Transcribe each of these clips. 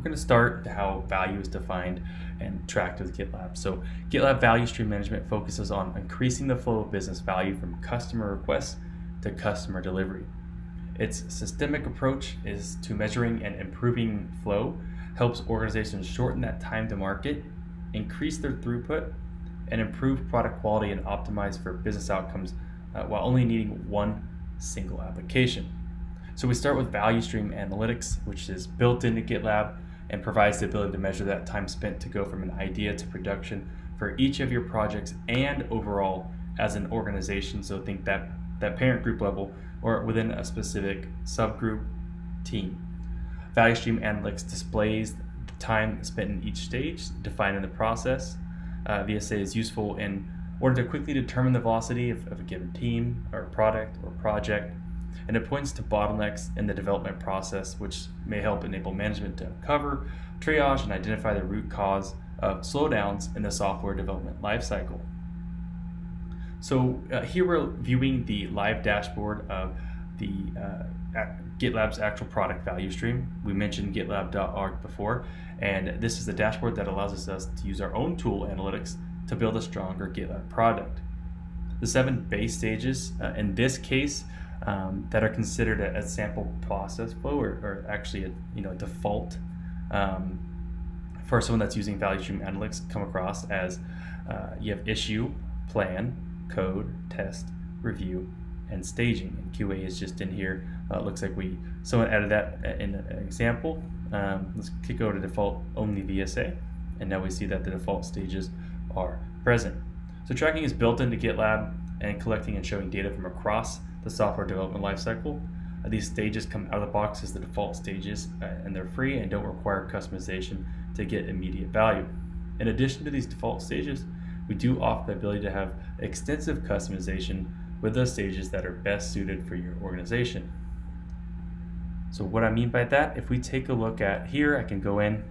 we're going to start how value is defined and tracked with GitLab. So GitLab Value Stream Management focuses on increasing the flow of business value from customer requests to customer delivery. Its systemic approach is to measuring and improving flow, helps organizations shorten that time to market, increase their throughput, and improve product quality and optimize for business outcomes uh, while only needing one single application. So we start with value stream analytics, which is built into GitLab and provides the ability to measure that time spent to go from an idea to production for each of your projects and overall as an organization. So think that that parent group level or within a specific subgroup team. Value stream analytics displays the time spent in each stage, defined in the process. Uh, VSA is useful in order to quickly determine the velocity of, of a given team or product or project and it points to bottlenecks in the development process, which may help enable management to uncover, triage, and identify the root cause of slowdowns in the software development lifecycle. So uh, here we're viewing the live dashboard of the uh, GitLab's actual product value stream. We mentioned GitLab.org before, and this is the dashboard that allows us to use our own tool analytics to build a stronger GitLab product. The seven base stages, uh, in this case, um, that are considered a, a, sample process flow or, or actually a you know default um, for someone that's using value stream analytics come across as uh, you have issue, plan, code, test, review, and staging. And QA is just in here. Uh, looks like we someone added that in an example. Um, let's kick over to default only VSA, and now we see that the default stages are present. So tracking is built into GitLab and collecting and showing data from across the software development lifecycle. Uh, these stages come out of the box as the default stages uh, and they're free and don't require customization to get immediate value. In addition to these default stages, we do offer the ability to have extensive customization with those stages that are best suited for your organization. So what I mean by that, if we take a look at here, I can go in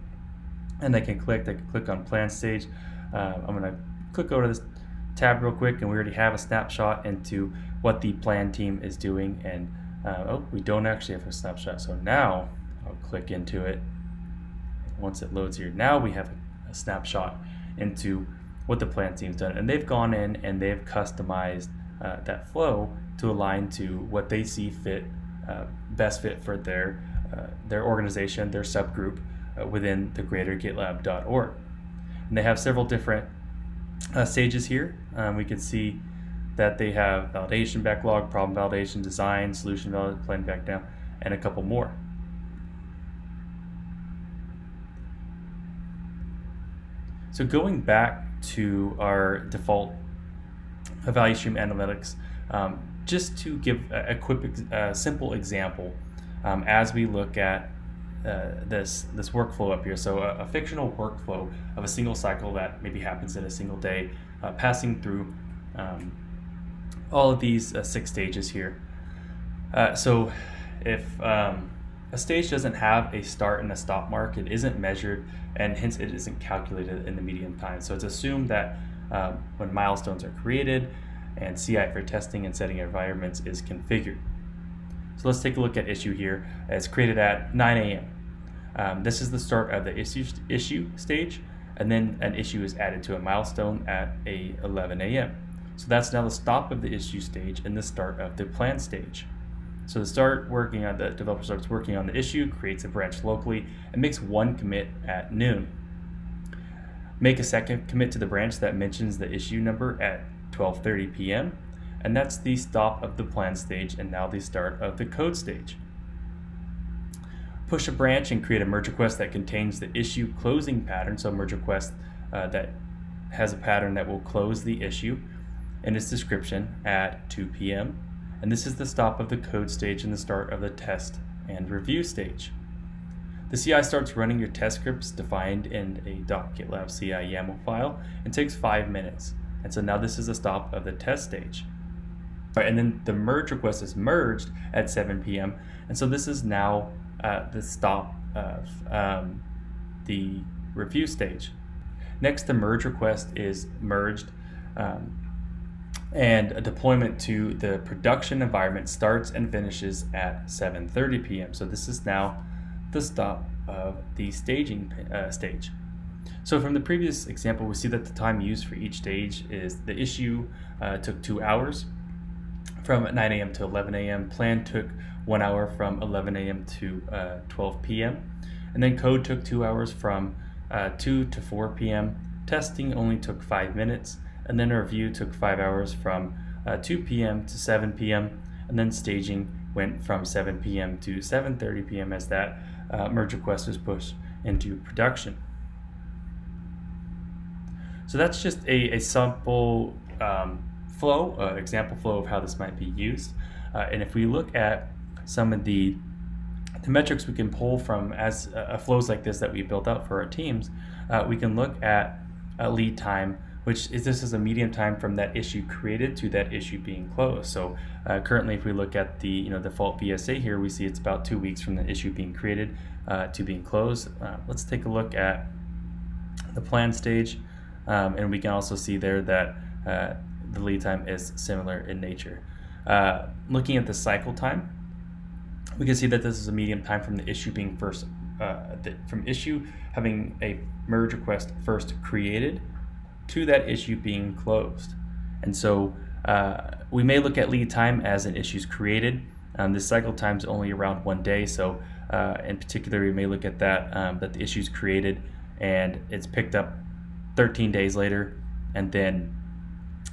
and I can click, I can click on plan stage. Uh, I'm gonna click over to this tab real quick and we already have a snapshot into what the plan team is doing. And uh, oh we don't actually have a snapshot. So now I'll click into it. Once it loads here now we have a, a snapshot into what the plan team's done. And they've gone in and they've customized uh, that flow to align to what they see fit uh, best fit for their uh, their organization their subgroup uh, within the greater gitlab.org and they have several different uh, stages here. Um, we can see that they have validation backlog, problem validation, design, solution validation, plan back down, and a couple more. So going back to our default value stream analytics, um, just to give a, a quick, uh, simple example, um, as we look at uh, this this workflow up here. So a, a, fictional workflow of a single cycle that maybe happens in a single day, uh, passing through um, all of these uh, six stages here. Uh, so if um, a stage doesn't have a start and a stop mark, it isn't measured, and hence it isn't calculated in the median time. So it's assumed that um, when milestones are created and CI for testing and setting environments is configured. So let's take a look at issue here. It's created at 9 a.m. Um, this is the start of the issue, issue stage, and then an issue is added to a milestone at a 11 a.m. So that's now the stop of the issue stage and the start of the plan stage. So the start working on the developer starts working on the issue, creates a branch locally, and makes one commit at noon. Make a second commit to the branch that mentions the issue number at 12:30 p.m and that's the stop of the plan stage and now the start of the code stage. Push a branch and create a merge request that contains the issue closing pattern, so a merge request uh, that has a pattern that will close the issue in its description at 2 p.m. And this is the stop of the code stage and the start of the test and review stage. The CI starts running your test scripts defined in a .gitlab CI YAML file and takes five minutes. And so now this is the stop of the test stage. And then the merge request is merged at 7 p.m. And so this is now uh, the stop of um, the review stage. Next, the merge request is merged um, and a deployment to the production environment starts and finishes at 7.30 p.m. So this is now the stop of the staging uh, stage. So from the previous example, we see that the time used for each stage is the issue uh, took two hours from 9 a.m. to 11 a.m. Plan took one hour from 11 a.m. to uh, 12 p.m. And then code took two hours from uh, 2 to 4 p.m. Testing only took five minutes. And then review took five hours from uh, 2 p.m. to 7 p.m. And then staging went from 7 p.m. to 7.30 p.m. as that uh, merge request was pushed into production. So that's just a, a simple um, flow, uh, example flow of how this might be used. Uh, and if we look at some of the the metrics we can pull from as uh, flows like this that we built out for our teams, uh, we can look at a lead time, which is this is a median time from that issue created to that issue being closed. So uh, currently, if we look at the you know default VSA here, we see it's about two weeks from the issue being created uh, to being closed. let's take a look at the plan stage. Um, and we can also see there that uh, the lead time is similar in nature. Uh, looking at the cycle time, we can see that this is a medium time from the issue being first, uh, the, from issue having a merge request first created to that issue being closed. And so uh, we may look at lead time as an issue's created. Um, the cycle time is only around one day, so uh, in particular, we may look at that um, that the issue is created and it's picked up 13 days later, and then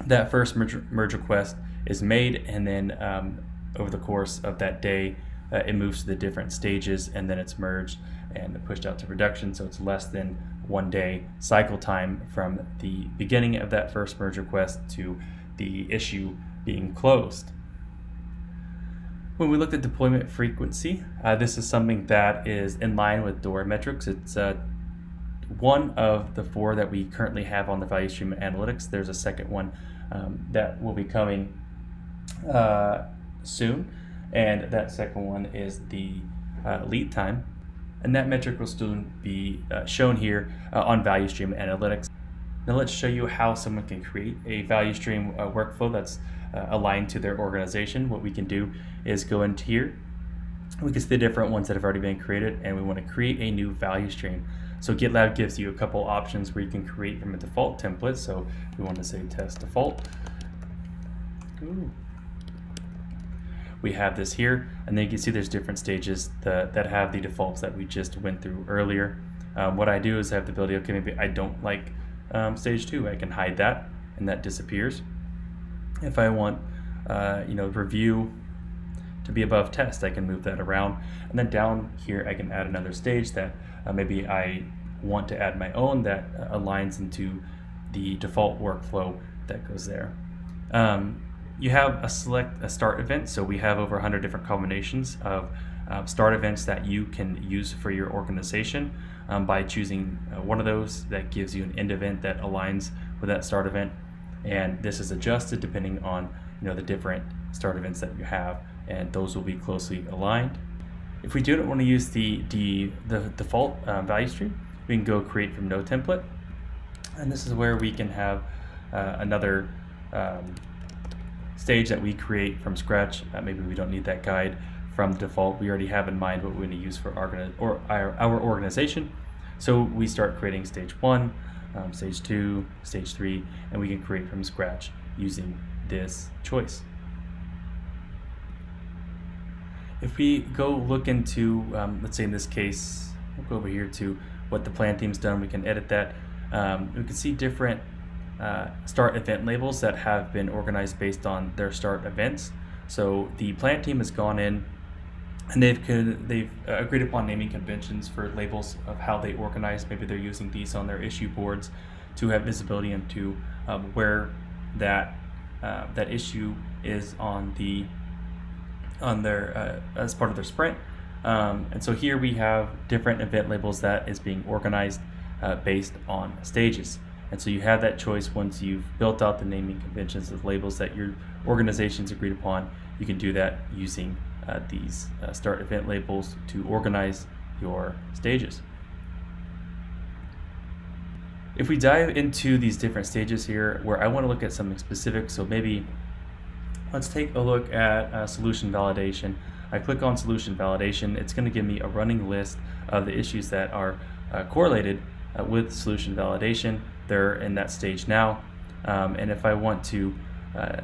that first merge, merge request is made, and then um, over the course of that day, uh, it moves to the different stages, and then it's merged and pushed out to production. So it's less than one day cycle time from the beginning of that first merge request to the issue being closed. When we looked at deployment frequency, uh, this is something that is in line with DORA metrics. It's uh, one of the four that we currently have on the value stream analytics. There's a second one um, that will be coming uh, soon, and that second one is the uh, lead time. And that metric will soon be uh, shown here uh, on value stream analytics. Now let's show you how someone can create a value stream uh, workflow that's uh, aligned to their organization. What we can do is go into here. We can see the different ones that have already been created, and we want to create a new value stream. So GitLab gives you a couple options where you can create from a default template. So we want to say test default. Ooh. We have this here, and then you can see there's different stages that, that have the defaults that we just went through earlier. Um, what I do is I have the ability, okay, maybe I don't like um, stage two. I can hide that, and that disappears. If I want, uh, you know, review to be above test, I can move that around. And then down here, I can add another stage that uh, maybe I want to add my own that uh, aligns into the default workflow that goes there. Um, you have a select a start event, so we have over 100 different combinations of uh, start events that you can use for your organization. Um, by choosing uh, one of those that gives you an end event that aligns with that start event and this is adjusted depending on you know the different start events that you have and those will be closely aligned if we do not want to use the, the, the default uh, value stream, we can go create from no template. And this is where we can have uh, another um, stage that we create from scratch. Uh, maybe we don't need that guide from default. We already have in mind what we're going to use for our, or our, our organization. So we start creating stage one, um, stage two, stage three, and we can create from scratch using this choice. If we go look into, um, let's say in this case, we'll go over here to what the plan team's done, we can edit that. Um, we can see different uh, start event labels that have been organized based on their start events. So the plan team has gone in and they've they've uh, agreed upon naming conventions for labels of how they organize. Maybe they're using these on their issue boards to have visibility into um, where that uh, that issue is on the on their uh, as part of their sprint. Um, and so here we have different event labels that is being organized uh, based on stages. And so you have that choice once you've built out the naming conventions of labels that your organization's agreed upon. You can do that using uh, these uh, start event labels to organize your stages. If we dive into these different stages here, where I want to look at something specific, so maybe Let's take a look at uh, solution validation. I click on solution validation, it's going to give me a running list of the issues that are uh, correlated uh, with solution validation. They're in that stage now. Um, and if I want to uh,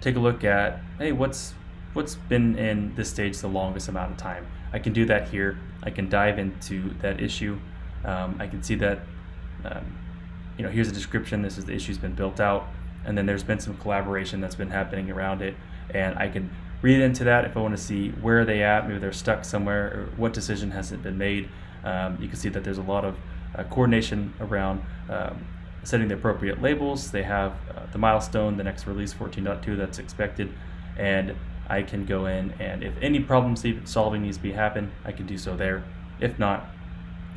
take a look at, hey, what's what's been in this stage the longest amount of time, I can do that here. I can dive into that issue. Um, I can see that, um, you know, here's a description. This is the issue's been built out, and then there's been some collaboration that's been happening around it, and I can read into that if I want to see where are they at. Maybe they're stuck somewhere, or what decision hasn't been made. Um, you can see that there's a lot of uh, coordination around um, setting the appropriate labels. They have uh, the milestone, the next release 14.2 that's expected, and I can go in and if any problems solving needs to be happen, I can do so there. If not,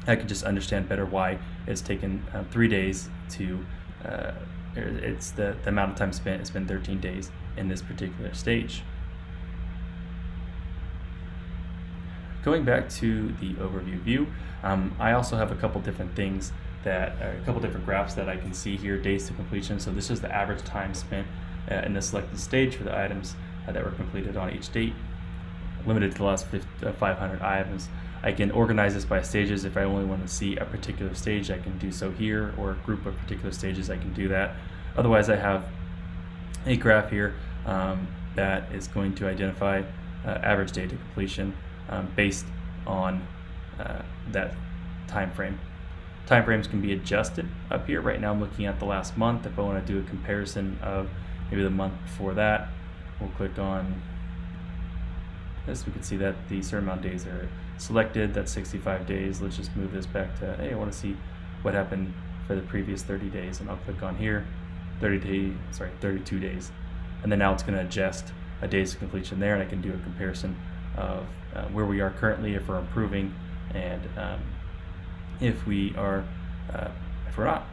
I can just understand better why it's taken uh, three days to, uh, it's the, the amount of time spent, it's been 13 days in this particular stage. Going back to the overview view, um, I also have a couple different things that, uh, a couple different graphs that I can see here, days to completion. So this is the average time spent uh, in the selected stage for the items uh, that were completed on each date, limited to the last 50, uh, 500 items. I can organize this by stages. If I only want to see a particular stage, I can do so here, or a group of particular stages, I can do that. Otherwise, I have a graph here um, that is going to identify uh, average day to completion um, based on uh, that time frame. Time frames can be adjusted up here. Right now I'm looking at the last month. If I want to do a comparison of maybe the month before that, we'll click on this. We can see that the certain amount of days are selected. That's 65 days. Let's just move this back to, hey, I want to see what happened for the previous 30 days. And I'll click on here, 30 days, sorry, 32 days. And then now it's going to adjust a day's of completion there and I can do a comparison of uh, where we are currently, if we're improving, and um, if we are, uh, if we're not.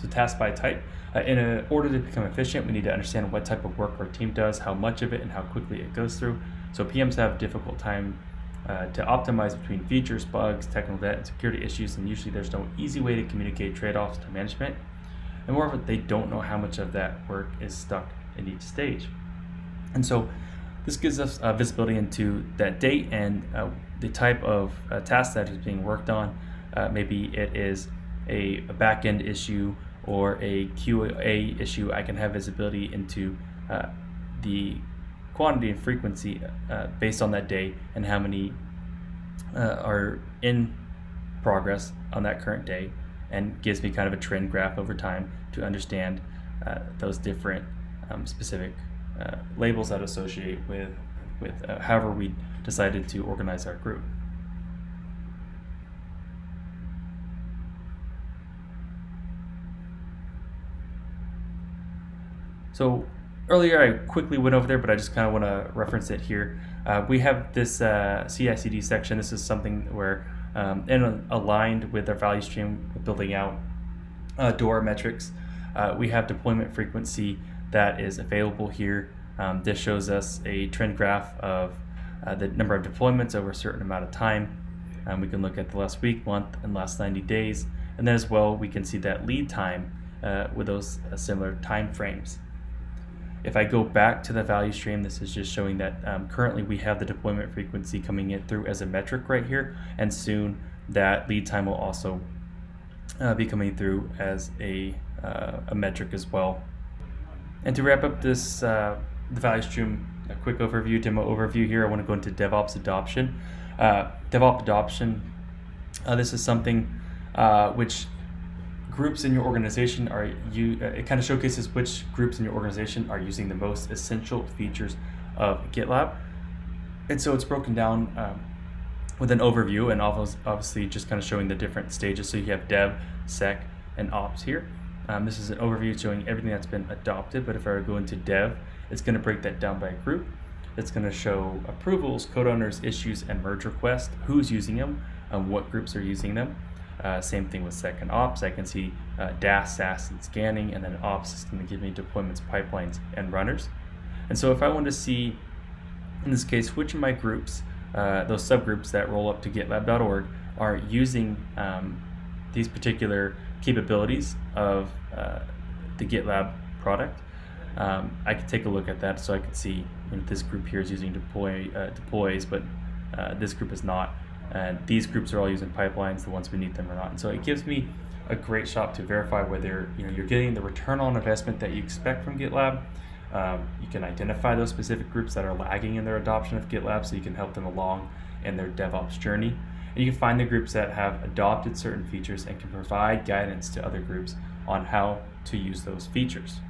So task by type. Uh, in a, order to become efficient, we need to understand what type of work our team does, how much of it, and how quickly it goes through. So PMs have difficult time uh, to optimize between features, bugs, technical debt, and security issues, and usually there's no easy way to communicate trade-offs to management. And moreover, they don't know how much of that work is stuck in each stage. And so this gives us uh, visibility into that date and uh, the type of uh, task that is being worked on. Uh, maybe it is a, a back-end issue or a QA issue. I can have visibility into uh, the quantity and frequency uh, based on that day and how many are in progress on that current day and gives me kind of a trend graph over time to understand those different um, specific uh, labels that associate with, with uh, however we decided to organize our group. So earlier I quickly went over there, but I just kind of want to reference it here. Uh, we have this uh, CI/CD section. This is something where, um, and aligned with our value stream, building out uh, DORA metrics. Uh, we have deployment frequency that is available here. Um, this shows us a trend graph of uh, the number of deployments over a certain amount of time. Um, we can look at the last week, month, and last 90 days. And then as well, we can see that lead time uh, with those uh, similar time frames. If I go back to the value stream, this is just showing that um, currently we have the deployment frequency coming in through as a metric right here, and soon that lead time will also uh, be coming through as a, uh, a metric as well. And to wrap up this uh, the value stream, a quick overview, demo overview here, I want to go into DevOps adoption. Uh, DevOps adoption, uh, this is something uh, which groups in your organization are you. Uh, it kind of showcases which groups in your organization are using the most essential features of GitLab, and so it's broken down um, with an overview and obviously just kind of showing the different stages. So you have Dev, Sec, and Ops here. Um, this is an overview showing everything that's been adopted, but if I were to go into dev, it's going to break that down by group. It's going to show approvals, code owners, issues, and merge requests, who's using them, and what groups are using them. Uh, same thing with second ops. I can see uh, DAST, SAST, and scanning, and then ops is going to give me deployments, pipelines, and runners. And so if I want to see, in this case, which of my groups, uh, those subgroups that roll up to GitLab.org, are using um, these particular capabilities of uh, the GitLab product, um, I could take a look at that so I could see you know, this group here is using deploy uh, deploys, but uh, this group is not. And these groups are all using pipelines, the ones beneath them are not. And so it gives me a great shot to verify whether you know you're getting the return on investment that you expect from GitLab. Um, you can identify those specific groups that are lagging in their adoption of GitLab so you can help them along in their DevOps journey. And you can find the groups that have adopted certain features and can provide guidance to other groups on how to use those features.